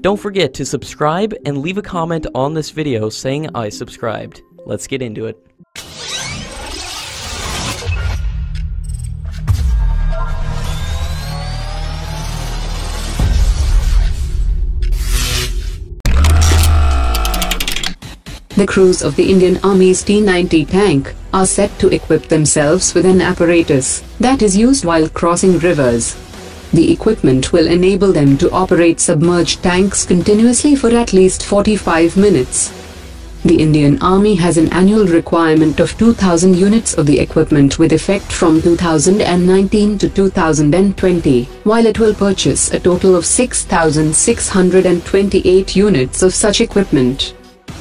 Don't forget to subscribe and leave a comment on this video saying I subscribed. Let's get into it. The crews of the Indian Army's T-90 tank are set to equip themselves with an apparatus that is used while crossing rivers. The equipment will enable them to operate submerged tanks continuously for at least 45 minutes. The Indian Army has an annual requirement of 2000 units of the equipment with effect from 2019 to 2020, while it will purchase a total of 6628 units of such equipment.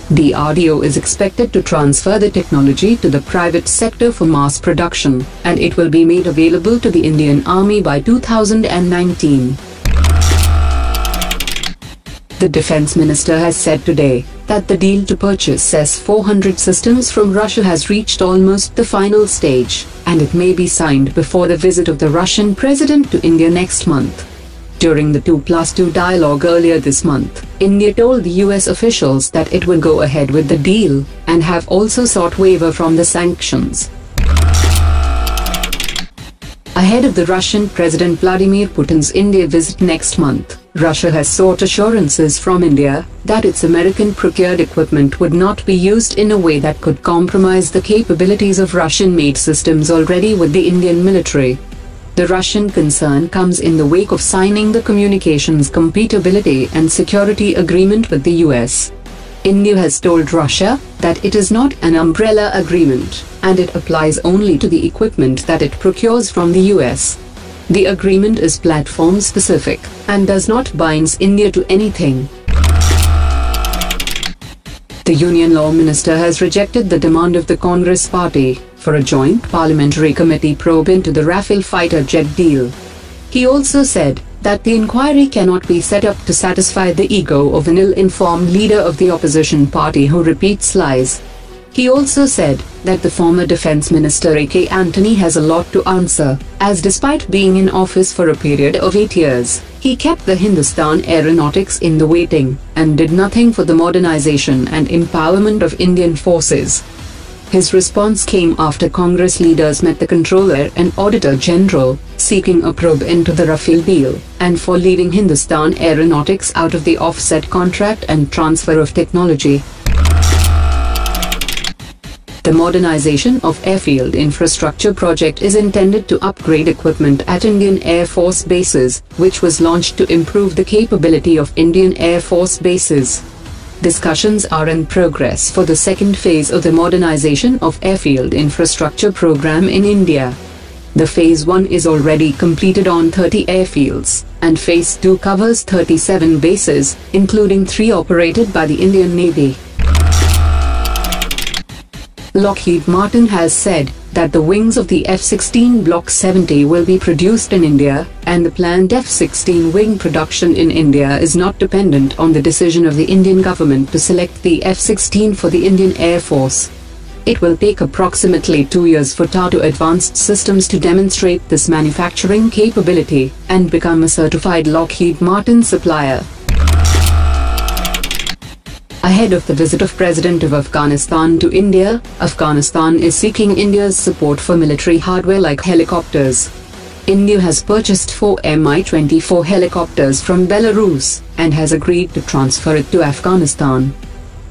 DRDO is expected to transfer the technology to the private sector for mass production, and it will be made available to the Indian Army by 2019. The defense minister has said today that the deal to purchase S-400 systems from Russia has reached almost the final stage, and it may be signed before the visit of the Russian president to India next month. During the 2 plus 2 dialogue earlier this month, India told the US officials that it would go ahead with the deal, and have also sought waiver from the sanctions. Ahead of the Russian President Vladimir Putin's India visit next month, Russia has sought assurances from India that its American procured equipment would not be used in a way that could compromise the capabilities of Russian made systems already with the Indian military. The Russian concern comes in the wake of signing the Communications Compatibility and Security Agreement with the US. India has told Russia that it is not an umbrella agreement, and it applies only to the equipment that it procures from the US. The agreement is platform specific, and does not bind India to anything. The Union Law Minister has rejected the demand of the Congress Party for a joint parliamentary committee probe into the Rafale fighter jet deal. He also said that the inquiry cannot be set up to satisfy the ego of an ill-informed leader of the opposition party who repeats lies. He also said that the former defense minister A.K. Antony has a lot to answer, as despite being in office for a period of eight years, he kept the Hindustan Aeronautics in the waiting, and did nothing for the modernization and empowerment of Indian forces. His response came after Congress leaders met the Comptroller and Auditor General, seeking a probe into the Rafale deal, and for leaving Hindustan Aeronautics out of the offset contract and transfer of technology. The modernization of airfield infrastructure project is intended to upgrade equipment at Indian Air Force bases, which was launched to improve the capability of Indian Air Force bases. Discussions are in progress for the second phase of the modernization of airfield infrastructure program in India. The phase 1 is already completed on 30 airfields, and phase 2 covers 37 bases, including 3 operated by the Indian Navy. Lockheed Martin has said that the wings of the F-16 Block 70 will be produced in India, and the planned F-16 wing production in India is not dependent on the decision of the Indian government to select the F-16 for the Indian Air Force. It will take approximately two years for Tata Advanced Systems to demonstrate this manufacturing capability and become a certified Lockheed Martin supplier. Ahead of the visit of President of Afghanistan to India, Afghanistan is seeking India's support for military hardware like helicopters. India has purchased four Mi-24 helicopters from Belarus and has agreed to transfer it to Afghanistan.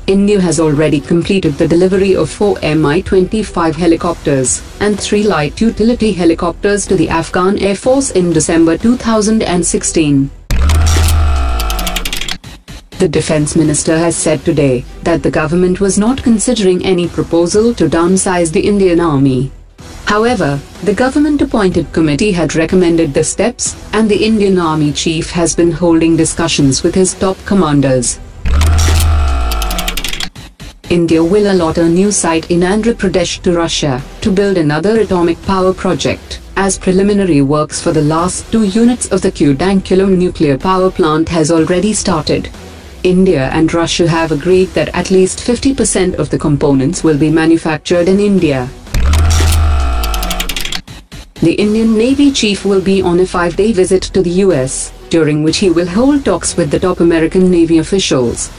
India has already completed the delivery of four Mi-25 helicopters and three light utility helicopters to the Afghan Air Force in December 2016. The defense minister has said today that the government was not considering any proposal to downsize the Indian army. However, the government-appointed committee had recommended the steps, and the Indian Army chief has been holding discussions with his top commanders. India will allot a new site in Andhra Pradesh to Russia to build another atomic power project, as preliminary works for the last two units of the Kudankulam nuclear power plant has already started. India and Russia have agreed that at least 50% of the components will be manufactured in India. The Indian Navy chief will be on a five-day visit to the US, during which he will hold talks with the top American Navy officials.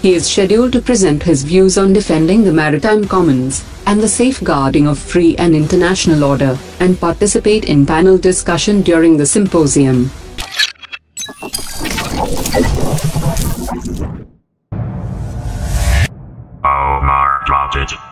He is scheduled to present his views on defending the maritime commons and the safeguarding of free and international order, and participate in panel discussion during the symposium. Omar dropped it.